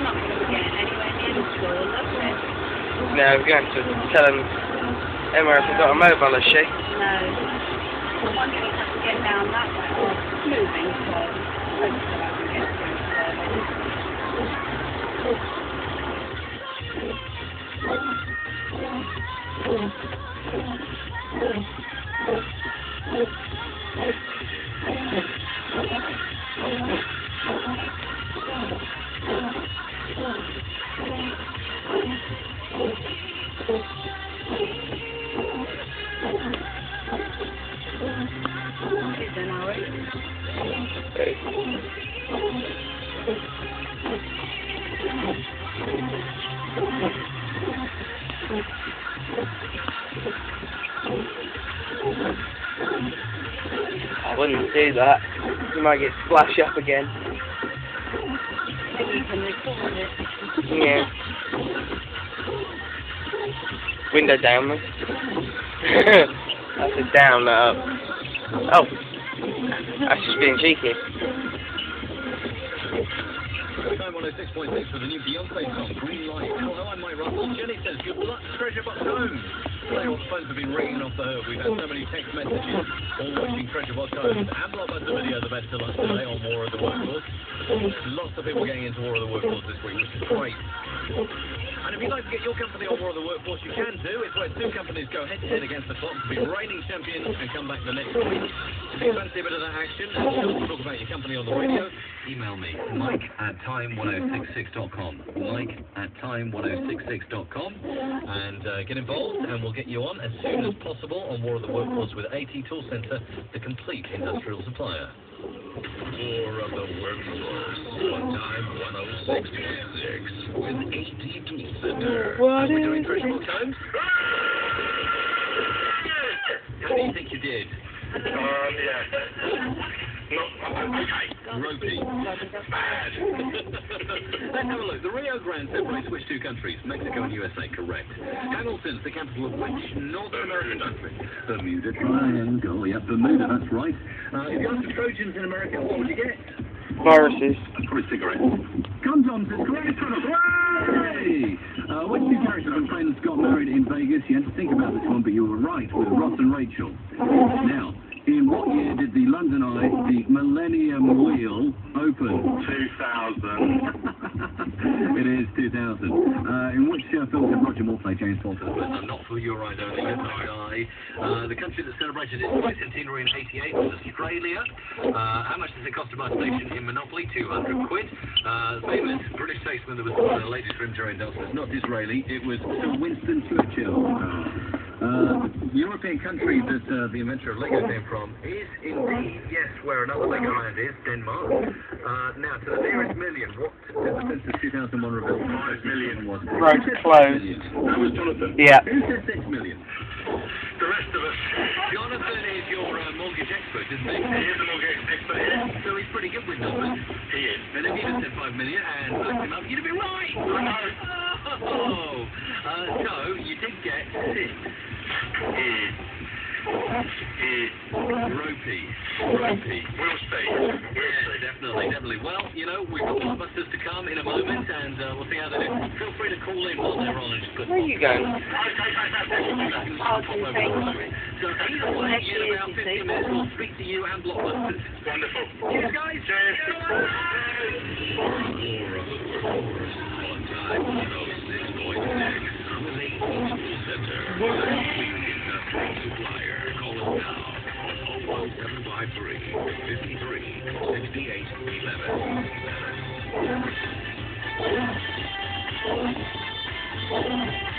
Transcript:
I'm not going to get anywhere near the school, it. No, we're going to tell them Emma hasn't got a mobile, has she? No. I'm wondering if I can get down that way, or moving, so hopefully I can get through Way? I wouldn't do that. You might get splash up again. Yeah. Window down. That's a down, not up. Oh. That's just being cheeky. Time 106.6 for the new Beyonce song, Green Light. Hello, I'm Mike Russell. Jenny says, good luck, Treasure Box Home. Today all the phones have been ringing off the hook. We've had so many text messages all watching Treasure Box Home. Video, the best to lunch today on War of the. Lots of people getting into War of the this week. And if you'd like to get your company on War of the Workforce, you can do. It's where two companies go head-to-head against the clock to be reigning champions and come back the next week. If you fancy a bit of that action and you want to talk about your company on the radio, email me, mike at time1066.com. Mike at time1066.com. And uh, get involved, and we'll get you on as soon as possible on War of the Workforce with AT Tool Centre, the complete industrial supplier. What Are we is doing it? Treasure Box Home? How do you think you did? Um, yeah. No, okay. Ropey. Bad. Let's have a look. The Rio Grande separates which two countries? Mexico and USA, correct. Hamilton's the capital of which North American country? Bermuda Triangle. Yep, Bermuda, that's right. Uh, if you asked the Trojans in America, what would you get? Viruses. Probably cigarettes. Condoms is correct. Hooray! Uh, which two characters and friends got married in Vegas? You had to think about this one, but you were right with Ross and Rachel. Now, in what year did the London Eye, the Millennium Wheel, open? 2000. it is 2000. Uh, in which uh, film did Roger Moore play James Bond? Uh, not For Your Eyes Only, yes, I. Uh, the country that celebrated its bicentenary in 88 was Australia. Uh, how much does it cost to buy a station in Monopoly? 200 quid. Uh, the famous British statesman that was the in a ladies' room during Dulce was not Disraeli, it was Sir Winston Churchill. The European country that uh, the inventor of Lego came from is indeed, yes, where another Lego land is, Denmark. Uh, now, to the nearest million, what did the census 2001 reveal? 5 million was. Road closed. That was Jonathan. Yeah. Who said 6 million? The rest of us. Jonathan is your uh, mortgage expert, isn't he? He is a mortgage expert here. So he's pretty good with numbers. He is. And if you'd have said 5 million and looked him up, you'd have been right. I know. Oh, uh, so you did get 6. Mm. Mm. Ropey. Ropey. We'll see. Yeah, definitely, definitely. Well, you know, we've got blockbusters to come in a moment, and uh, we'll see how they do. Feel free to call in while they're on just put Where are you going? Okay, fantastic. I'll do the same. So either way, in about 15 minutes, we'll speak to you and blockbusters. Wonderful. Cheers, guys. Cheers. War Flyer, call us now. Oh, 753 53 68 11.